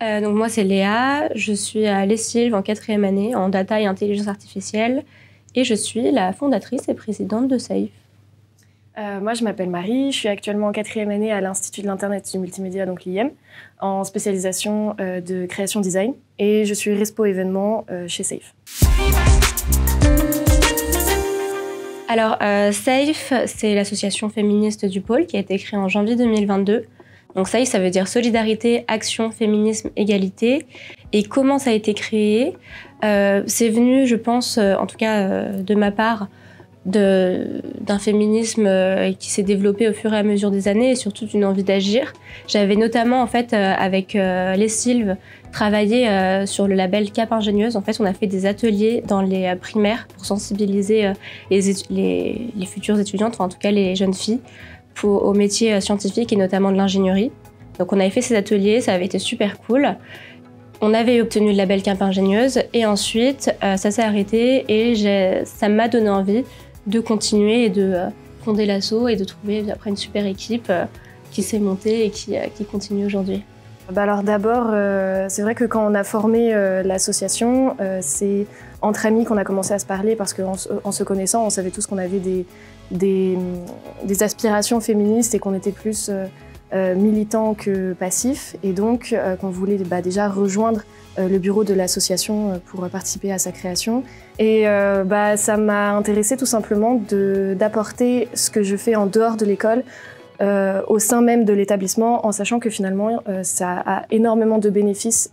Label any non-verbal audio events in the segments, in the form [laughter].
Euh, donc moi c'est Léa, je suis à l'ESILV en quatrième année en data et intelligence artificielle. Et je suis la fondatrice et présidente de SAFE. Euh, moi je m'appelle Marie, je suis actuellement en quatrième année à l'Institut de l'Internet et du Multimédia, donc l'IM, en spécialisation euh, de création design. Et je suis Respo événement chez SAFE. Alors SAFE c'est l'association féministe du pôle qui a été créée en janvier 2022 donc ça, ça veut dire solidarité, action, féminisme, égalité. Et comment ça a été créé euh, C'est venu, je pense, euh, en tout cas euh, de ma part, d'un féminisme qui s'est développé au fur et à mesure des années et surtout d'une envie d'agir. J'avais notamment, en fait, avec les Sylves, travaillé sur le label Cap Ingénieuse. En fait, on a fait des ateliers dans les primaires pour sensibiliser les, futures étudiantes, en tout cas les jeunes filles, aux métiers euh, scientifiques et notamment de l'ingénierie. Donc on avait fait ces ateliers, ça avait été super cool. On avait obtenu le label Camp Ingénieuse et ensuite euh, ça s'est arrêté et ça m'a donné envie de continuer et de euh, fonder l'assaut et de trouver après une super équipe qui s'est montée et qui, qui continue aujourd'hui. Bah alors d'abord, c'est vrai que quand on a formé l'association, c'est entre amis qu'on a commencé à se parler parce qu'en en se connaissant, on savait tous qu'on avait des, des, aspirations féministes et qu'on était plus euh, euh, militants que passifs et donc euh, qu'on voulait bah, déjà rejoindre le bureau de l'association pour participer à sa création. Et bah, ça m'a intéressé tout simplement d'apporter ce que je fais en dehors de l'école au sein même de l'établissement en sachant que finalement ça a énormément de bénéfices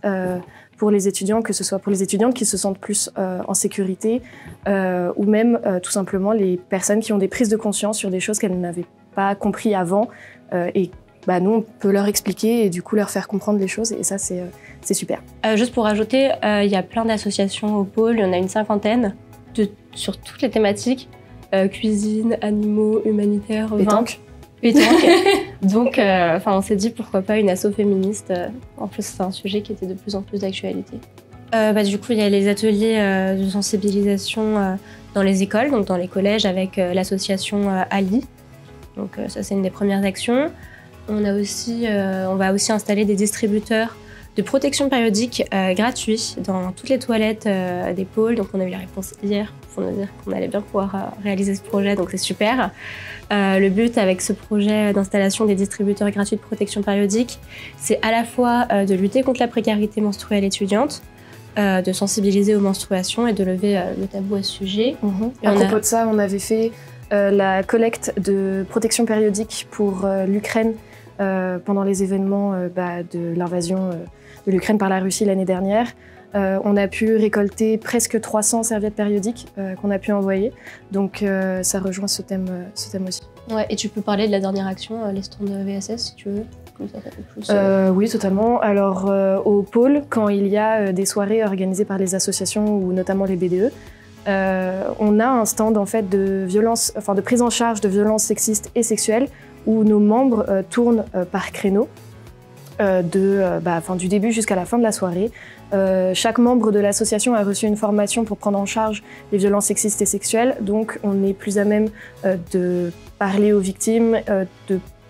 pour les étudiants, que ce soit pour les étudiantes qui se sentent plus euh, en sécurité, euh, ou même euh, tout simplement les personnes qui ont des prises de conscience sur des choses qu'elles n'avaient pas compris avant, et bah, nous on peut leur expliquer et du coup leur faire comprendre les choses, et ça c'est super. juste pour rajouter, il y a plein d'associations au pôle, il y en a une cinquantaine de, sur toutes les thématiques, cuisine, animaux, humanitaire, [laughs] donc, euh, enfin, on s'est dit pourquoi pas une asso féministe. Euh, en plus, c'est un sujet qui était de plus en plus d'actualité. Euh, bah, du coup, il y a les ateliers de sensibilisation dans les écoles, donc dans les collèges, avec l'association Ali. Donc, ça, c'est une des premières actions. On, a aussi, on va aussi installer des distributeurs de protection périodique gratuits dans toutes les toilettes des pôles. Donc, on a eu la réponse hier pour nous dire qu'on allait bien pouvoir réaliser ce projet, donc c'est super. Euh, le but avec ce projet d'installation des distributeurs gratuits de protection périodique, c'est à la fois euh, de lutter contre la précarité menstruelle étudiante, euh, de sensibiliser aux menstruations et de lever le tabou à ce sujet. Mhm. à propos de ça, on avait fait la collecte de protection périodique pour l'Ukraine pendant les événements bah, de l'invasion de l'Ukraine par la Russie l'année dernière. Euh, on a pu récolter presque 300 serviettes périodiques euh, qu'on a pu envoyer. Donc euh, ça rejoint ce thème, ce thème aussi. Ouais, et tu peux parler de la dernière action, les stands VSS, si tu veux oui, totalement. Alors, au pôle, quand il y a des soirées organisées par les associations ou notamment les BDE, on a un stand en fait de violence, enfin de prise en charge de violences sexistes et sexuelles où nos membres tournent par créneau. de, bah, du début jusqu'à la fin de la soirée. Euh, chaque membre de l'association a reçu une formation pour prendre en charge les violences sexistes et sexuelles, donc on est plus à même euh, de parler aux victimes, euh,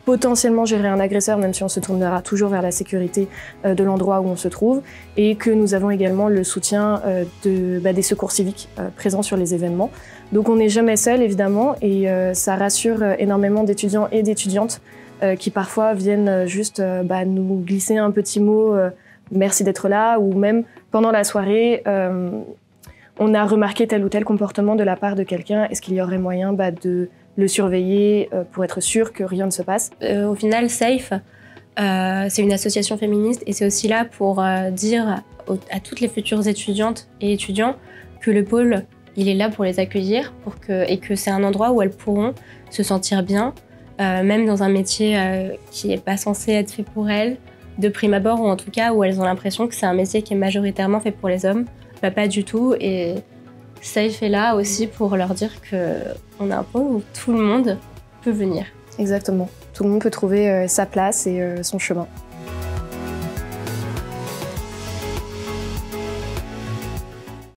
potentiellement gérer un agresseur, même si on se tournera toujours vers la sécurité de l'endroit où on se trouve, et que nous avons également le soutien de, bah, des secours civiques présents sur les événements. Donc on n'est jamais seul, évidemment, et ça rassure énormément d'étudiants et d'étudiantes qui parfois viennent juste bah, nous glisser un petit mot merci d'être là, ou même pendant la soirée, euh, on a remarqué tel ou tel comportement de la part de quelqu'un, est-ce qu'il y aurait moyen bah, de le surveiller euh, pour être sûr que rien ne se passe euh, Au final, SAFE, c'est une association féministe et c'est aussi là pour dire à toutes les futures étudiantes et étudiants que le pôle, il est là pour les accueillir et que c'est un endroit où elles pourront se sentir bien, même dans un métier qui n'est pas censé être fait pour elles, de prime abord, ou en tout cas où elles ont l'impression que c'est un métier qui est majoritairement fait pour les hommes. Pas du tout. Et Safe est là aussi pour leur dire qu'on a un pôle où tout le monde peut venir. Exactement. Tout le monde peut trouver euh, sa place et euh, son chemin.